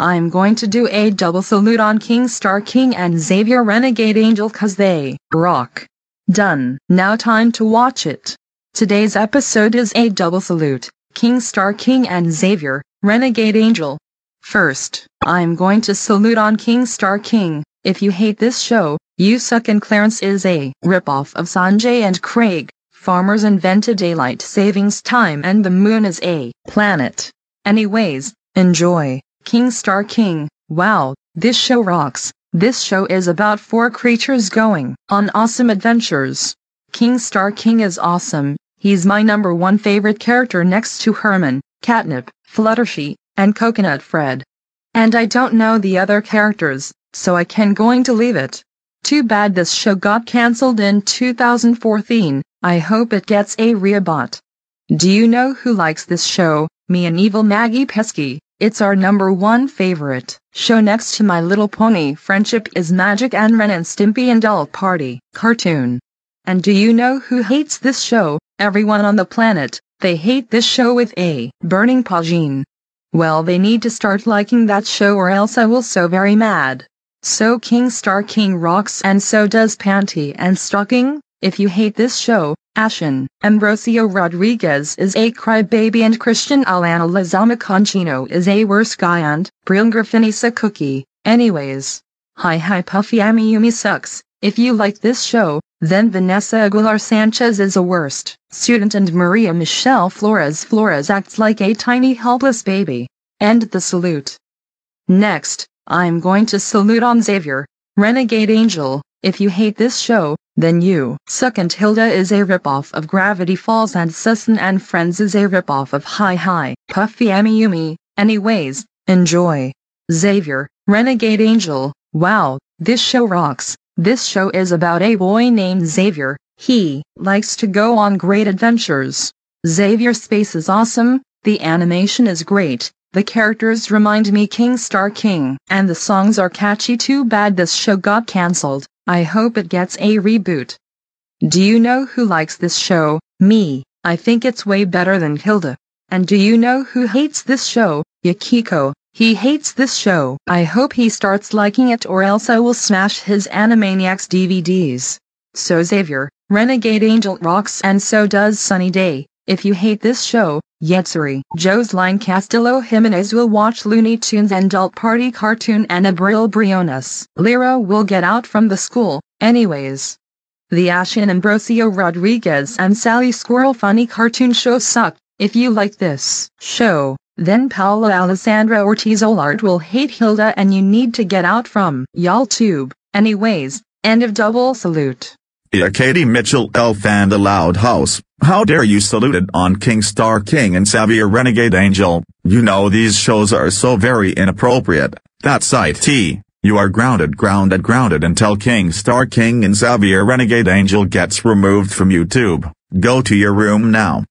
I'm going to do a double salute on King Star King and Xavier Renegade Angel cause they rock. Done. Now time to watch it. Today's episode is a double salute, King Star King and Xavier, Renegade Angel. First, I'm going to salute on King Star King. If you hate this show, you suck and Clarence is a ripoff of Sanjay and Craig. Farmers invented daylight savings time and the moon is a planet. Anyways, enjoy. King Star King. Wow, this show rocks. This show is about four creatures going on awesome adventures. King Star King is awesome. He's my number one favorite character next to Herman, Catnip, Fluttershy, and Coconut Fred. And I don't know the other characters, so I can going to leave it. Too bad this show got cancelled in 2014. I hope it gets a reboot. Do you know who likes this show? Me and Evil Maggie Pesky. It's our number one favorite show next to My Little Pony Friendship is Magic and Ren and Stimpy Adult Party cartoon. And do you know who hates this show? Everyone on the planet. They hate this show with a burning passion. Well they need to start liking that show or else I will so very mad. So King Star King rocks and so does Panty and Stocking. If you hate this show, Ashen, Ambrosio Rodriguez is a crybaby and Christian Alana Lazama Conchino is a worse guy and Brian Griffin's a cookie. Anyways. Hi hi Puffy Amiyumi sucks. If you like this show, then Vanessa Aguilar Sanchez is a worst student and Maria Michelle Flores Flores acts like a tiny helpless baby. End the salute. Next, I'm going to salute on Xavier, Renegade Angel. If you hate this show, then you Second Hilda is a ripoff of Gravity Falls and Susan and Friends is a ripoff of Hi Hi, Puffy Amiyumi. Anyways, enjoy. Xavier, Renegade Angel, wow, this show rocks. This show is about a boy named Xavier. He likes to go on great adventures. Xavier space is awesome, the animation is great, the characters remind me King Star King, and the songs are catchy too bad this show got cancelled. I hope it gets a reboot. Do you know who likes this show? Me. I think it's way better than Hilda. And do you know who hates this show? Yakiko. He hates this show. I hope he starts liking it or else I will smash his Animaniacs DVDs. So Xavier, Renegade Angel rocks and so does Sunny Day. If you hate this show, Yetzuri, Joseline Castillo Jimenez will watch Looney Tunes and Adult Party cartoon and Abril Briones. Lyra will get out from the school, anyways. The Ashen Ambrosio Rodriguez and Sally Squirrel funny cartoon show suck. If you like this show, then Paula Alessandra Ortiz Olart will hate Hilda and you need to get out from y'all tube. Anyways, end of double salute. Yeah, Katie Mitchell Elf and the Loud House. How dare you salute it on King Star King and Xavier Renegade Angel. You know these shows are so very inappropriate. That's IT. You are grounded grounded grounded until King Star King and Xavier Renegade Angel gets removed from YouTube. Go to your room now.